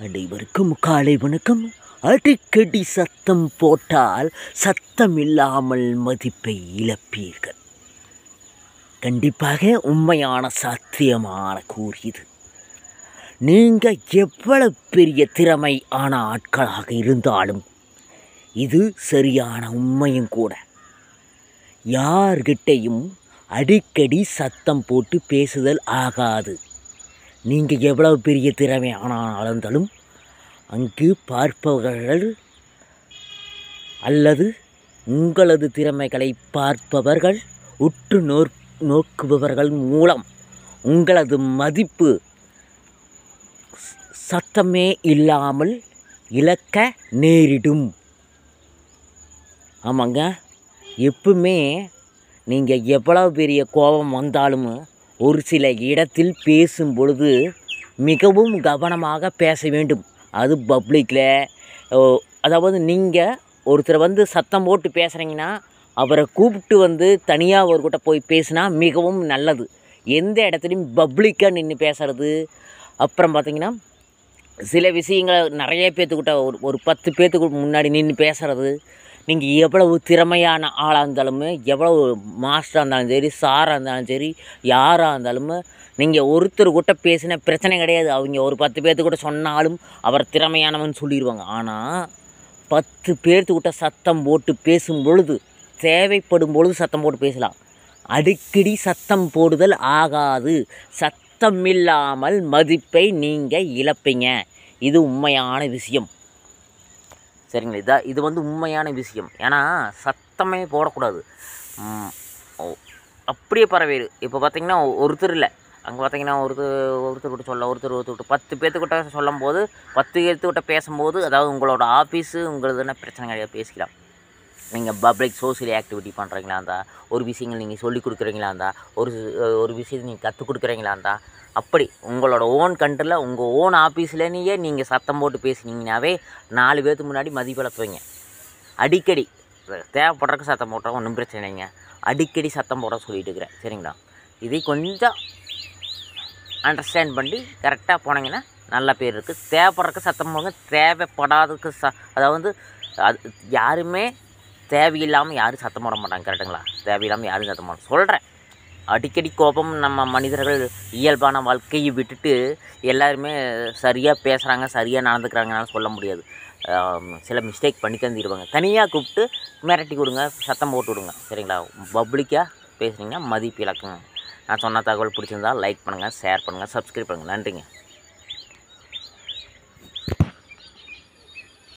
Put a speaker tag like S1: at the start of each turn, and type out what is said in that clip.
S1: அனைவருக்கும் காலை வணக்கம். அடிக்கடி சத்தம் போட்டால் சத்தம் இல்லாமல் மதிப்பை இழப்பீர்கள். கண்டிப்பாக உண்மையான சாத்தியமான கூறியது நீங்கள் எவ்வளவு பெரிய திறமை ஆன ஆட்களாக இருந்தாலும் இது சரியான உண்மையும் கூட. யார்கிட்டையும் அடிக்கடி சத்தம் போட்டு பேசுதல் ஆகாது. நீங்கள் எவ்வளவு பெரிய திறமை ஆனாலும் அங்கு பார்ப்பவர்கள் அல்லது உங்களது திறமைகளை பார்ப்பவர்கள் உற்று நோர் நோக்குபவர்கள் மூலம் உங்களது மதிப்பு ச- சத்தமே இல்லாமல் இழக்க நேரிடும். ஆமாங்க. எப்பவுமே நீங்கள் எவ்வளவு பெரிய கோபம் வந்தாலும் ஒரு சில இடத்தில் பேசும் பொழுது மிகவும் கவனமாக பேச வேண்டும். அது பப்ளிக்கில் அதாவது நீங்கள் ஒருத்தர் வந்து சத்தம் போட்டு பேசுகிறீங்கன்னா அவரை கூப்பிட்டு வந்து தனியாக அவர்கிட்ட போய் பேசினா மிகவும் நல்லது. எந்த இடத்துலையும் பப்ளிக்காக நின்று பேசுறது. அப்புறம் பார்த்திங்கன்னா சில விஷயங்களை நிறைய பேர்த்துக்கிட்ட ஒரு ஒரு பத்து பேர்த்துக்கு முன்னாடி நின்று பேசுகிறது நீங்கள் எவ்வளவு திறமையான ஆளாக இருந்தாலும் எவ்வளவு மாஸ்டராக இருந்தாலும் சரி சாராக இருந்தாலும் சரி யாராக இருந்தாலும் நீங்கள் ஒருத்தர் கூட்ட பேசின பிரச்சனை கிடையாது. அவங்க ஒரு பத்து பேர்த்து கூட சொன்னாலும் அவர் திறமையானவன் சொல்லிடுவாங்க ஆனால் பத்து பேர்த்துக்கிட்ட சத்தம் போட்டு பேசும் பொழுது தேவைப்படும் பொழுது சத்தம் போட்டு பேசலாம். அடிக்கடி சத்தம் போடுதல் ஆகாது. சத்தம் இல்லாமல் மதிப்பை நீங்கள் இழப்பீங்க. இது உண்மையான விஷயம். சரிங்களா? இதா இது வந்து உண்மையான விஷயம். ஏன்னா சத்தமே போடக்கூடாது. அப்படியே பரவிடு இப்போ பார்த்தீங்கன்னா ஒருத்தர் இல்லை. அங்கே பார்த்தீங்கன்னா ஒருத்தர் ஒருத்தர்கிட்ட சொல்ல ஒருத்தர் ஒருத்தர் விட்டு பத்து பேர்த்துக்கிட்ட சொல்லும் போது பத்து பேர்த்துக்கிட்ட பேசும்போது அதாவது உங்களோட ஆஃபீஸு உங்களதுன்னா பிரச்சனை கிடையாது பேசிக்கலாம். நீங்கள் பப்ளிக் சோசியல் ஆக்டிவிட்டி பண்ணுறீங்களா இருந்தா ஒரு விஷயங்கள் நீங்கள் சொல்லி கொடுக்குறீங்களா இருந்தால் ஒரு ஒரு விஷயத்தை நீங்கள் கற்றுக் கொடுக்குறீங்களா இருந்தா அப்படி உங்களோட ஓன் கண்ட்ரில் உங்கள் ஓன் ஆஃபீஸ்லேயே நீங்கள் சத்தம் போட்டு பேசினீங்கனாவே நாலு பேர்த்துக்கு முன்னாடி மதிப்பிழப்புவீங்க அடிக்கடி தேவைப்படுறக்கு சத்தம் போட்டால் ஒன்றும் பிரச்சனை இல்லைங்க. அடிக்கடி சத்தம் போட சொல்லிட்டு இருக்கிறேன். சரிங்களா? இதை கொஞ்சம் அண்டர்ஸ்டாண்ட் பண்ணி கரெக்டாக போனீங்கன்னா நல்ல பேர் இருக்குது தேவைப்படுறக்கு சத்தம் போடுங்க. தேவைப்படாததுக்கு ச அதாவது அது யாருமே தேவையில்லாமல் யாரும் சத்தம் போட மாட்டாங்க கரெக்டுங்களா? தேவையில்லாமல் யாரும் சத்தம் போட சொல்கிறேன் அடிக்கடி கோபம் நம்ம மனிதர்கள் இயல்பான வாழ்க்கையை விட்டுட்டு எல்லாருமே சரியாக பேசுகிறாங்க சரியாக நடந்துக்கிறாங்கனால சொல்ல முடியாது. சில மிஸ்டேக் பண்ணி தந்துடுவாங்க தனியாக கூப்பிட்டு மிரட்டி கொடுங்க சத்தம் போட்டு விடுங்க. சரிங்களா? பப்ளிக்காக பேசுனீங்கன்னா மதிப்பு இழக்குங்க நான் சொன்ன தகவல் பிடிச்சிருந்தா லைக் பண்ணுங்கள் ஷேர் பண்ணுங்கள் சப்ஸ்கிரைப் பண்ணுங்கள் நன்றிங்க.